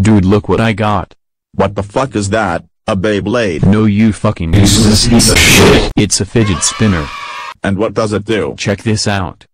Dude look what I got. What the fuck is that? A Beyblade? No you fucking useless piece of shit. It's a fidget spinner. And what does it do? Check this out.